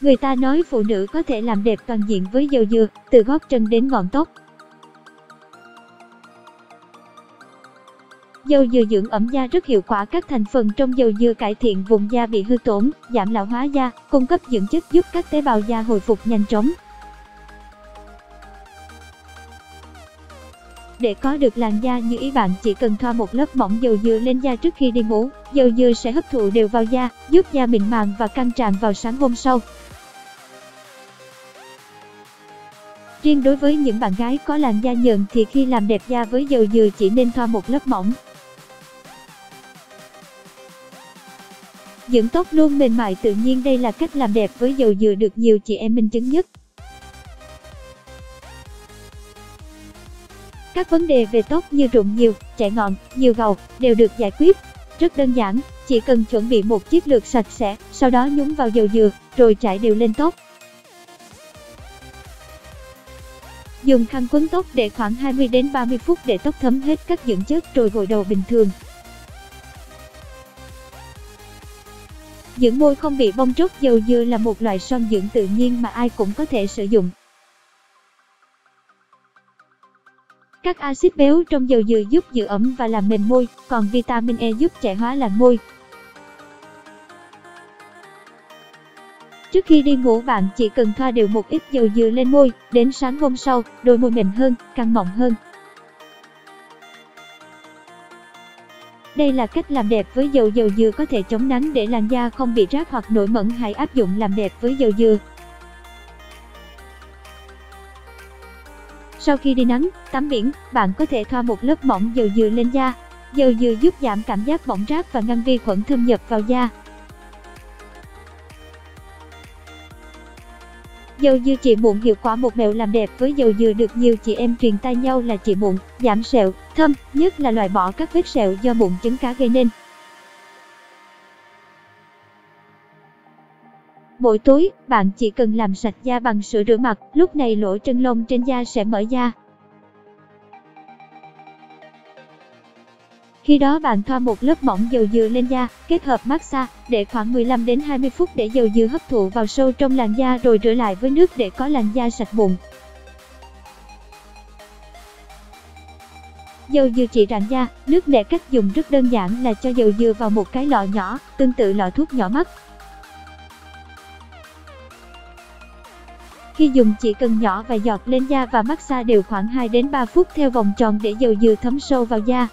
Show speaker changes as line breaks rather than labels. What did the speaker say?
Người ta nói phụ nữ có thể làm đẹp toàn diện với dầu dừa, từ gót chân đến ngọn tóc. Dầu dừa dưỡng ẩm da rất hiệu quả các thành phần trong dầu dừa cải thiện vùng da bị hư tổn, giảm lão hóa da, cung cấp dưỡng chất giúp các tế bào da hồi phục nhanh chóng. Để có được làn da như ý bạn chỉ cần thoa một lớp mỏng dầu dừa lên da trước khi đi ngủ. Dầu dừa sẽ hấp thụ đều vào da, giúp da mịn màng và căng tràn vào sáng hôm sau. Riêng đối với những bạn gái có làn da nhợn thì khi làm đẹp da với dầu dừa chỉ nên thoa một lớp mỏng. Dưỡng tóc luôn mềm mại tự nhiên đây là cách làm đẹp với dầu dừa được nhiều chị em minh chứng nhất. Các vấn đề về tóc như rụng nhiều, chảy ngọn, nhiều gầu đều được giải quyết. Rất đơn giản, chỉ cần chuẩn bị một chiếc lược sạch sẽ, sau đó nhúng vào dầu dừa, rồi trải đều lên tóc. Dùng khăn quấn tóc để khoảng 20 đến 30 phút để tóc thấm hết các dưỡng chất rồi gội đầu bình thường. Dưỡng môi không bị bong tróc dầu dừa là một loại son dưỡng tự nhiên mà ai cũng có thể sử dụng. Các axit béo trong dầu dừa giúp giữ ẩm và làm mềm môi, còn vitamin E giúp trẻ hóa làn môi. Trước khi đi ngủ bạn chỉ cần thoa đều một ít dầu dừa lên môi, đến sáng hôm sau, đôi môi mềm hơn, căng mọng hơn. Đây là cách làm đẹp với dầu dầu dừa có thể chống nắng để làn da không bị rát hoặc nổi mẩn hãy áp dụng làm đẹp với dầu dừa. Sau khi đi nắng, tắm biển, bạn có thể thoa một lớp mỏng dầu dừa lên da. Dầu dừa giúp giảm cảm giác bỏng rát và ngăn vi khuẩn thâm nhập vào da. Dầu dừa trị mụn hiệu quả một mẹo làm đẹp với dầu dừa được nhiều chị em truyền tay nhau là trị mụn, giảm sẹo, thâm, nhất là loại bỏ các vết sẹo do mụn trứng cá gây nên. Mỗi tối, bạn chỉ cần làm sạch da bằng sữa rửa mặt, lúc này lỗ chân lông trên da sẽ mở ra. Khi đó bạn thoa một lớp mỏng dầu dừa lên da, kết hợp massage để khoảng 15 đến 20 phút để dầu dừa hấp thụ vào sâu trong làn da rồi rửa lại với nước để có làn da sạch mụn. Dầu dừa trị rạn da, nước để cách dùng rất đơn giản là cho dầu dừa vào một cái lọ nhỏ, tương tự lọ thuốc nhỏ mắt. Khi dùng chỉ cần nhỏ vài giọt lên da và massage đều khoảng 2 đến 3 phút theo vòng tròn để dầu dừa thấm sâu vào da.